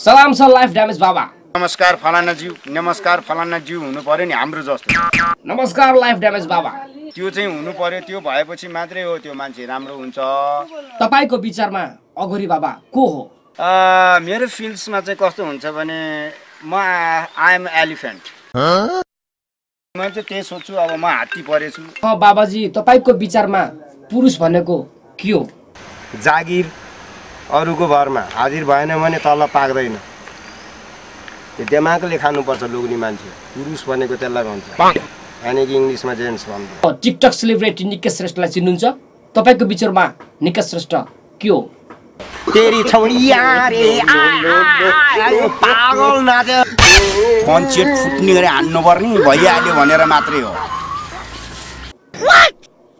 सलाम छ life damage बाबा। नमस्कार फलानाज्यू नमस्कार फलानाज्यू हुनु पर्यो नि हाम्रो जस्तो। नमस्कार लाइफ ड्यामेज बाबा। त्यो चाहिँ हुनु पर्यो त्यो भएपछि मात्रै हो त्यो मान्छे राम्रो हुन्छ। तपाईँको विचारमा अघोरी बाबा को हो? आ, मेरो फिल्ड्समा चाहिँ कस्तो हुन्छ भने म आइएम एलिफेन्ट म चाहिँ त्यही सोध्छु अब म हात्ती परेछु। बाबाजी तपाईँको विचारमा पुरुष भनेको के हो? जागिर अरूको भरमा हाजिर भएन भने तल पाक्दैन। त्यो दिमागले खानुपर्छ लोग्ने मान्छे। पुरुष भनेको त्यसलाई भन्छ। यानि कि इङ्ग्लिसमा जेन्ट्स भन्छ टिकटक सेलिब्रेटी निकेश श्रेष्ठलाई चिन्नुहुन्छ। तपाईँको विचारमा निकेश श्रेष्ठ के हो? तेरी छौरी यारे, आ, आ, आ, यो पागल नाच्यो पञ्चेट फुट्ने गरी हान्नुपर्ने भइहाल्यो भनेर मात्रै हो।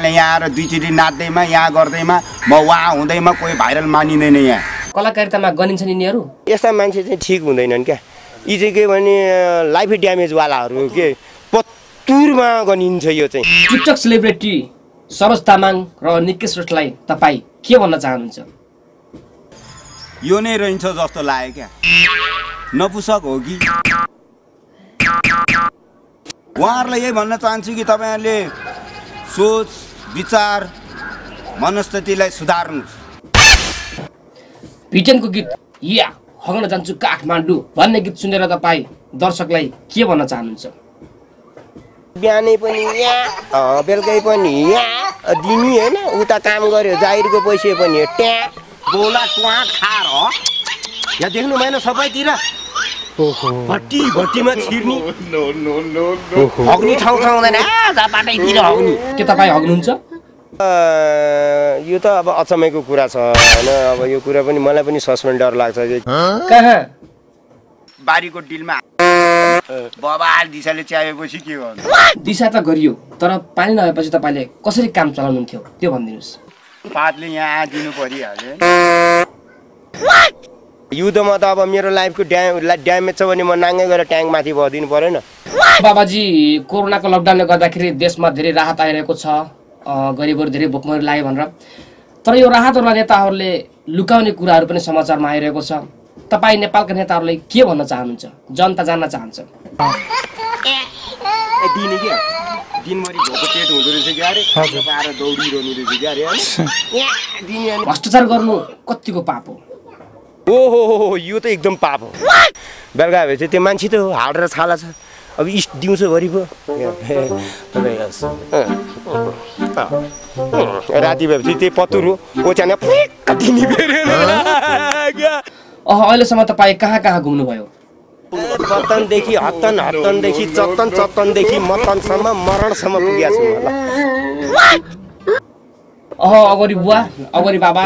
यहाँ आएर दुईचोटि नाच्दैमा यहाँ गर्दैमा म वहाँ हुँदैमा कोही भाइरल मानिँदैन यहाँ। कलाकारितामा गनिन्छन् यिनीहरू? यस्ता मान्छे चाहिँ ठिक हुँदैनन् क्या। यी चाहिँ के भने लाइफ ड्यामेजवालाहरू के पत्तुरमा गनिन्छ यो चाहिँ। टिकटक सेलिब्रेटी सरोज तामाङ र निकेश श्रेष्ठलाई तपाईँ के भन्न चाहनुहुन्छ? यो नै रहन्छ जस्तो लाग्यो क्या। नपुसक हो कि? उहाँहरूलाई यही भन्न चाहन्छु कि तपाईँहरूले सोच विचार मनस्थितिलाई सुधार्नुहोस्। भिटेनको गीत या हग्न जान्छु काठमाडौँ भन्ने गीत सुनेर तपाईँ दर्शकलाई के भन्न चाहनुहुन्छ? बिहानै पनि यहाँ बेलुकै पनि यहाँ दिनी होइन उता काम गर्यो जाहिरको पैसा पनि ट्या। बोला ट्वा खार हो। यहाँ देख्नु भएन सबैतिर। भट्टी भट्टीमा छिर्ने? हग्ने ठाउँ ठाउँ हुँदैन। आ, जहाँ बाटैतिर हग्ने के तपाईँ हग्नुहुन्छ यो त अब अचम्मैको कुरा छ होइन? अब यो कुरा पनि मलाई पनि सस्पेन्ड डर लाग्छ कि। कहाँ? बारीको डिलमा। बबाल दिशाले च्याएपछि के गर्नु? दिशा त गरियो तर पानी नभएपछि तपाईँले कसरी काम चलाउनुहुन्थ्यो? त्यो भनिदिनुहोस्। पातले यहाँ दिनु परिहाल्यो। युद्धमा त अब मेरो लाइफको ड्याम ड्यामेज छ भने म नाङ्गै गएर ट्याङ्क माथि भइदिनु परेन बाबाजी कोरोनाको लकडाउनले गर्दाखेरि देशमा धेरै राहत आइरहेको छ। गरिबहरू धेरै भोकमरी लाग्यो भनेर। तर यो राहतहरूलाई नेताहरूले लुकाउने कुराहरू पनि समाचारमा आइरहेको छ। तपाईँ नेपालका नेताहरूलाई के भन्न चाहनुहुन्छ? जनता जान्न चाहन्छ। भ्रष्टाचार गर्नु कतिको पाप हो? ओ हो यो त एकदम पाप हो। बेलुका भएपछि त्यो मान्छे त हो हाड र छाला छ। अब इस दिउँसोभरि पो। राति भएपछि त्यही पत्तुर हो अह अहिलेसम्म तपाईँ कहाँ कहाँ घुम्नुभयो? पतनदेखि हत्तन हत्तनदेखि चत्तन चत्तनदेखि मतनसम्म मरणसम्म पुगेको छु मलाई अह अगरी बुवा अगरी बाबा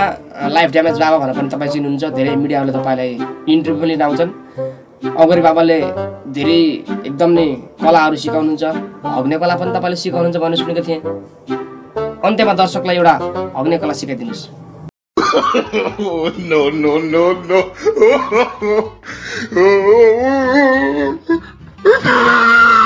लाइफ ड्यामेज बाबा भनेर पनि तपाईँ चिन्नुहुन्छ। धेरै मिडियाहरूले तपाईँलाई इन्टरभ्यू पनि लिन आउँछन् अगरी बाबाले धेरै एकदम नै कलाहरू सिकाउनुहुन्छ। हग्ने कला पनि तपाईँले सिकाउनुहुन्छ भन्ने सुनेको थिएँ। अन्त्यमा दर्शकलाई एउटा हग्ने कला सिकाइदिनुहोस्। Yeah.